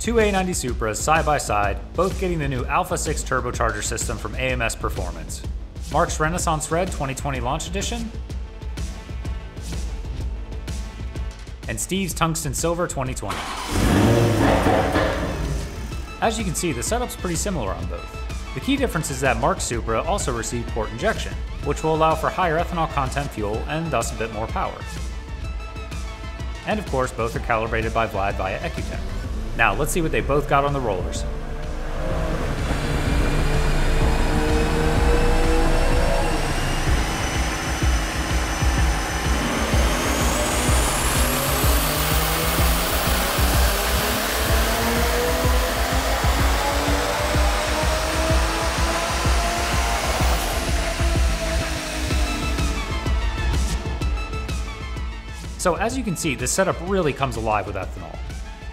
two A90 Supras side by side, both getting the new Alpha 6 turbocharger system from AMS Performance. Mark's Renaissance Red 2020 Launch Edition, and Steve's Tungsten Silver 2020. As you can see, the setup's pretty similar on both. The key difference is that Mark's Supra also received port injection, which will allow for higher ethanol content fuel and thus a bit more power. And of course, both are calibrated by Vlad via EcuTek. Now, let's see what they both got on the rollers. So as you can see, this setup really comes alive with ethanol.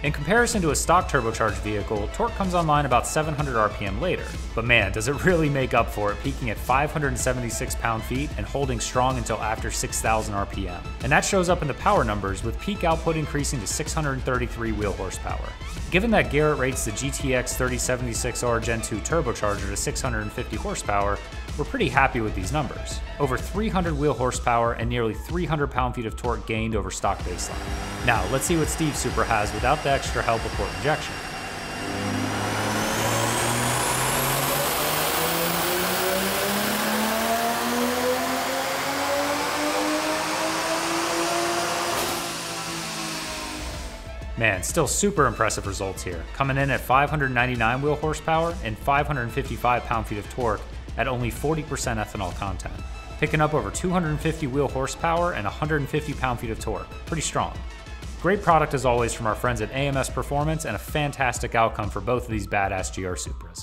In comparison to a stock turbocharged vehicle, torque comes online about 700 RPM later, but man, does it really make up for it peaking at 576 pound-feet and holding strong until after 6,000 RPM. And that shows up in the power numbers with peak output increasing to 633 wheel horsepower. Given that Garrett rates the GTX 3076R Gen 2 turbocharger to 650 horsepower, we're pretty happy with these numbers. Over 300 wheel horsepower and nearly 300 pound-feet of torque gained over stock baseline. Now, let's see what Steve Supra has without the extra help of port injection. Man, still super impressive results here, coming in at 599 wheel horsepower and 555 pound-feet of torque at only 40% ethanol content, picking up over 250 wheel horsepower and 150 pound-feet of torque. Pretty strong. Great product as always from our friends at AMS Performance and a fantastic outcome for both of these badass GR Supras.